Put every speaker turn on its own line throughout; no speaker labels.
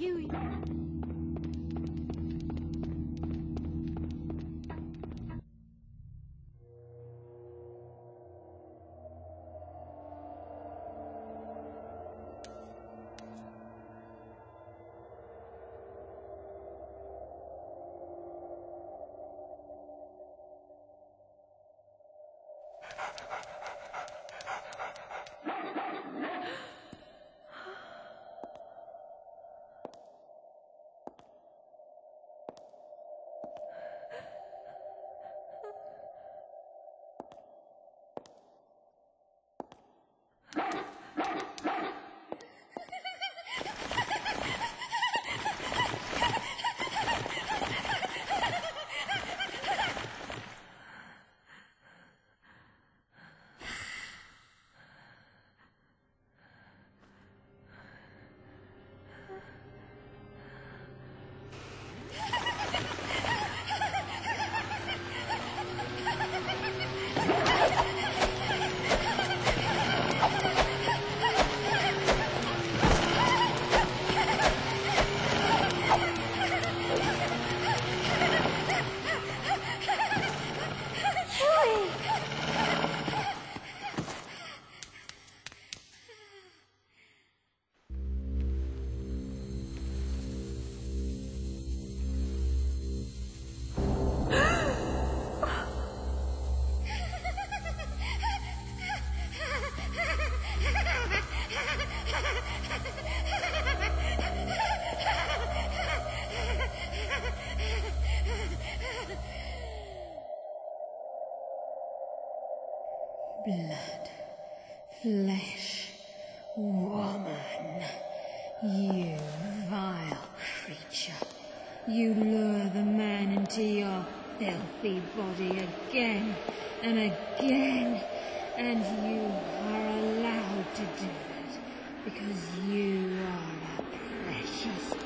you. Flesh, woman. You vile creature. You lure the man into your filthy body again and again, and you are allowed to do it because you are a precious,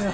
没有。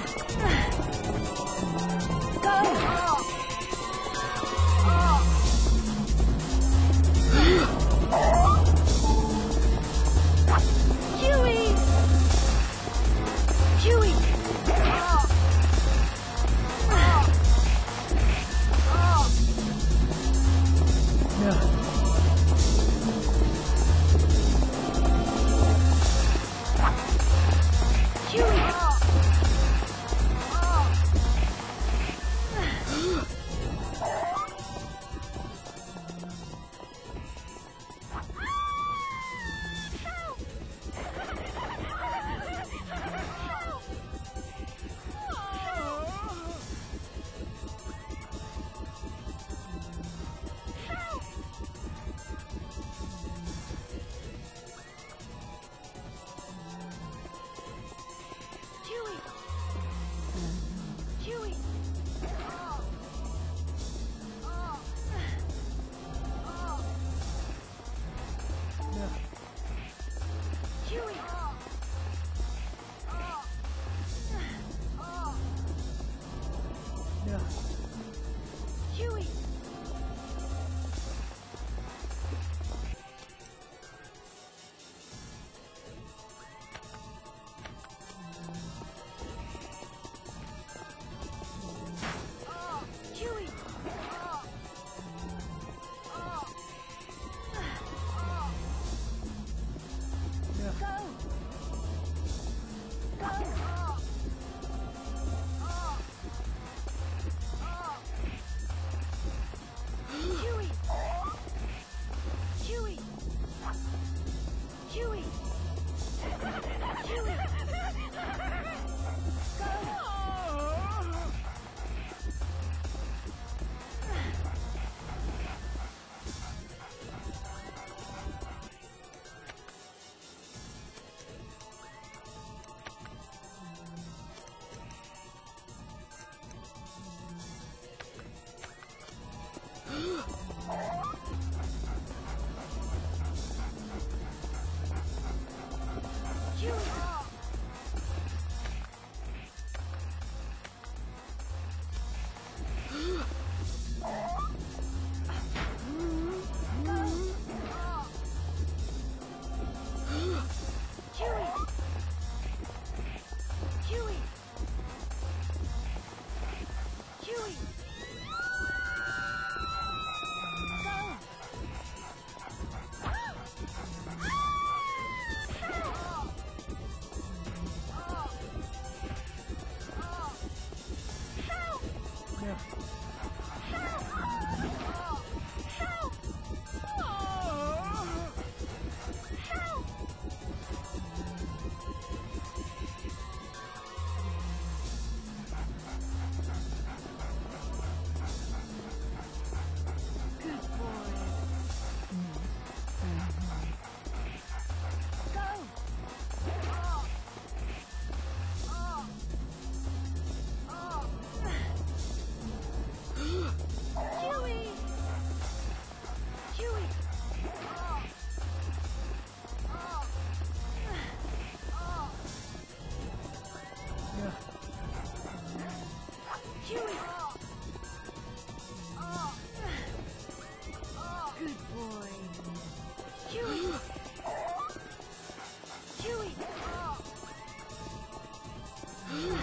Hewie! Yeah.